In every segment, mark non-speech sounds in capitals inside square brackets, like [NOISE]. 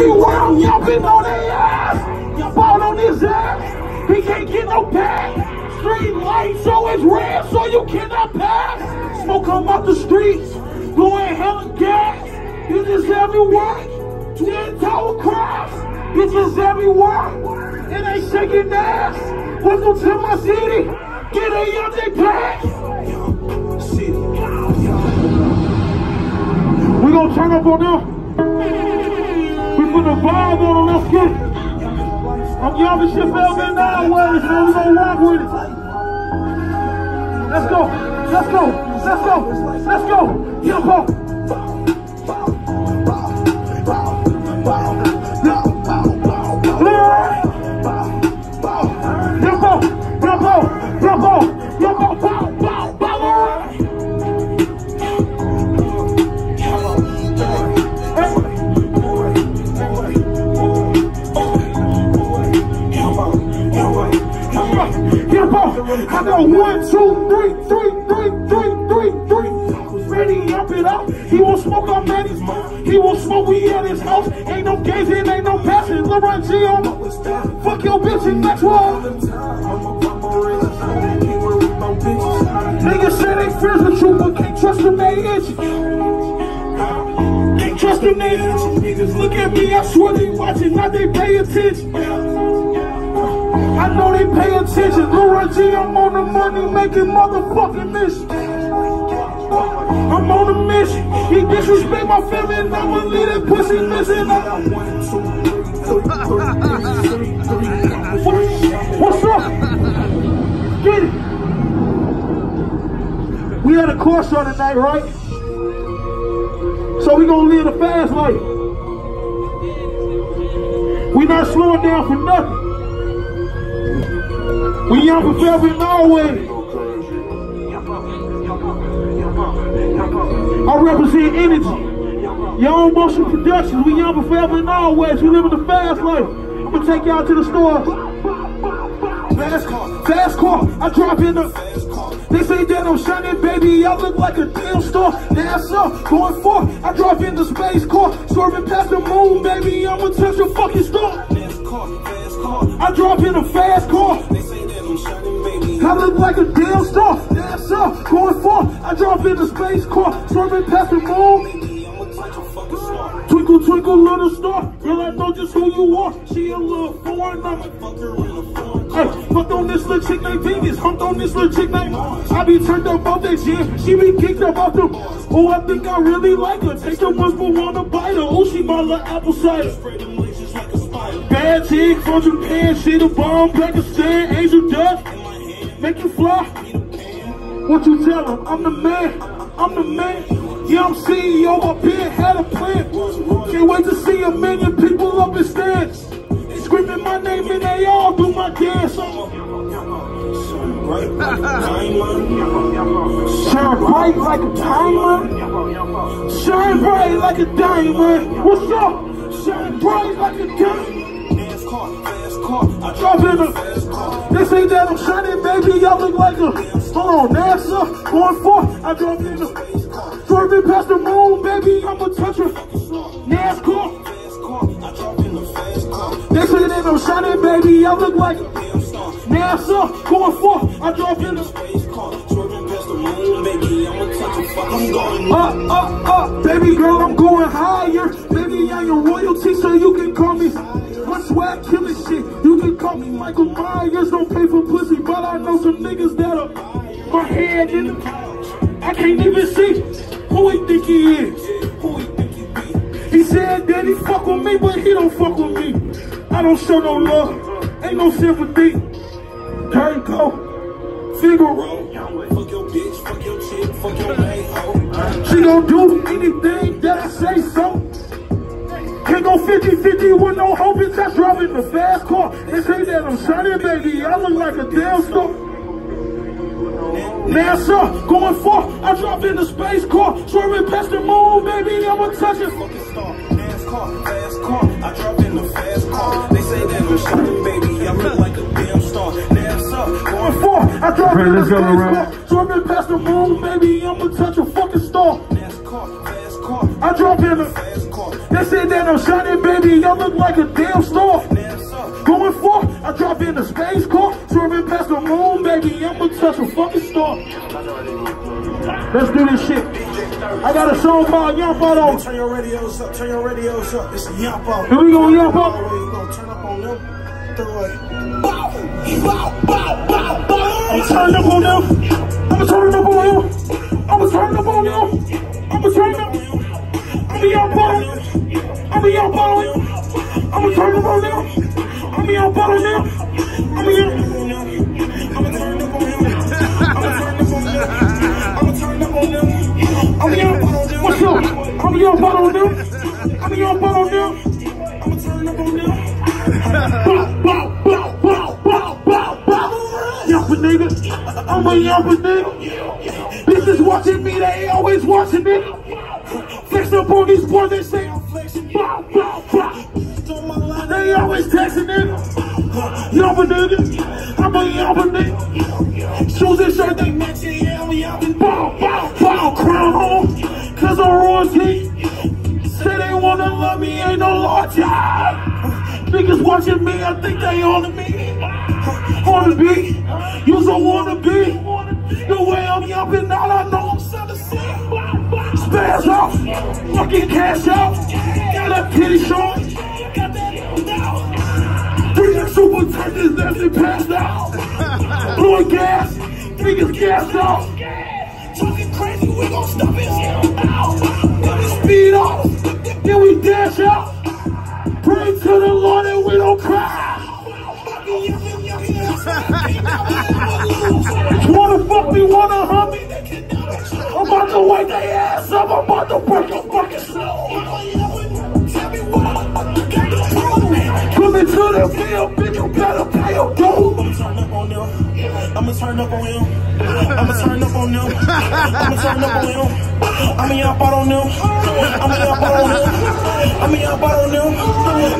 everywhere. I'm yumping on their ass. Out on his ass. He can't get no pass. Street lights always red, so you cannot pass. Smoke come out the streets, blowing hella gas. It is everywhere. Twin Tower crafts. Bitches everywhere. It ain't shaking ass. Welcome to my city. Get a young J pack. We gonna turn up on them. On. Let's get it. I'm shit man. We gonna with it. Let's go. Let's go. Let's go. Let's go. Get up. I got one, two, three, three, three, three, three, three. Ready, up it up. He won't smoke on Manny's mouth. He won't smoke weed at his house. Ain't no gazing, ain't no passing. LeBron Fuck your bitch in next one. Niggas say they fears the truth, but can't trust them, they itchy. Can't trust them, they itchy. Niggas look at me, I swear they watching, not they pay attention. I know they pay attention. Laura G, I'm on the money making motherfucking mission. I'm on a mission. He disrespect my family and I'ma leave that pussy missing. What's up? Get it. We had a car show tonight, right? So we gonna live the fast life. We not slowing down for nothing. We young for forever and always. I represent energy. Your Own Motion Productions. We young for forever and always. We living the fast life. I'm gonna take y'all to the store. Fast car, fast car. I drop in the. They say that I'm shining, baby. I look like a damn star. Up, going far. I drop in the space car, swerving past the moon, baby. I'ma touch a fucking star. Fast car. Fast car. I drop in a fast car. I look like a damn star. That's up, going far. I drop in the space car, swerving past the moon. Twinkle, twinkle, little star. Girl, I know just who you are. She a little foreign. I'm a fucker in a fucked on this little chick named Venus. Humped on this little chick named I be turned up off that shit. She be kicked up off the. Oh, I think I really like her. Take her once, but wanna bite her. Oh, she my little apple cider. Bad chick from Japan. She the bomb. Pakistan. Angel dust. Make you fly. What you tell him? I'm the man. I'm the man. Yeah, I'm CEO up here, had a plan. Can't wait to see a million people up in stands. Screaming my name and they all do my dance. [LAUGHS] Shine bright like a diamond. Shine bright like a diamond. What's up? Shine bright like a diamond. I drop in the. They say that I'm shining, baby. Y'all look like a. Hold on, NASA going forth. I drop in the. Swerving past the moon, baby. I'ma touch her. NASCAR. They say that I'm shining, baby. Y'all look like. NASA going forth. I drop in the. Her. I'm going up, up, up. Baby girl, I'm going higher. Baby, I'm your royalty, so you can call me. Me Michael Myers. Don't pay for pussy, but I know some niggas that are my head in the. I can't even see who he think he is. Who he think he be. He said that he fuck with me, but he don't fuck with me. I don't show no love. Ain't no sympathy. Turco. Figaro. Fuck your bitch, fuck your fuck your. She gon' do anything that I say so. Can't go 50-50 with no hope, bitch. I drive in the fast car. They say that I'm shining, baby. I look like a damn star. NASA, going far. I drop in the space car. Swerving past the moon, baby. I'ma touch it. Fucking star. NASCAR, fast car. I drop in the fast car. They say that I'm shining, baby. I look like a damn star. NASA, going far. I drop Okay, in the let's space go, car. Lorraine. Swerving past the moon, baby. I'ma touch a fucking star. NASCAR, fast car. I drop in the fast They They that I'm shining, baby. Y'all look like a damn star. Going for, I drop in the space car, swerving past the moon, baby. I'ma touch a fucking star. Let's do this shit. I got a song called Yump on. Turn your radios up, turn your radios up. It's a yump. Here we go, Yump You turn up on them? Throw it. Bow, bow, bow, bow, bow. I'm turning up on them. I'ma turn up on them. I'ma turn up on them. I'ma turn up. I'ma Yump on. I'ma Yump on. I'ma turn up on them. I'ma Yump on them. I'ma I'ma turn up on him. I'ma turn up on them. I'ma turn up on them. I'ma What's up? I'ma Yump on. I'ma Yump on. I'ma turn up on them. Bow, bow, bow, bow, bow, bow, bow. Yump nigga. I'm a yump nigga. Bitches watching me, they always watching me. Flex up on these boys, they say I'm flexing. Bow, bow, bow. They always texting nigga. Yump a nigga. I'm a yump a nigga. Shoes and shirt, they match it. Yeah, we out and bow, bow, bow. Crown on. Cause I'm royalty. Say they wanna love me, ain't no loyalty. Niggas watching me, I think they on me. Wanna be, you's a wanna be. The way I'm yumping out, I know I'm selling Spaz off, fucking cash out. Got that titty short. Got that Three super tenders that they passed out. Blowing gas, niggas gas out. Talking crazy, we gon' stop it. Out. Speed off, then we dash out. Pray to the Lord and we don't cry. [LAUGHS] ass up. I'ma turn up on him. I'ma turn up on them. I'ma turn up on him. I'ma yap out on them. I'ma yap out on them. I'ma yap out on them.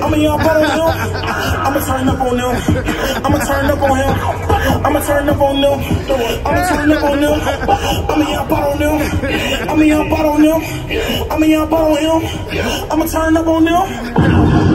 I'ma yap out on them. I'ma turn up on them. I'ma turn up on him. I'ma turn up on them. I'ma turn up on them. I'ma yap out on them. I'ma yap out on them. I'ma yap out on him. I'ma turn up on them.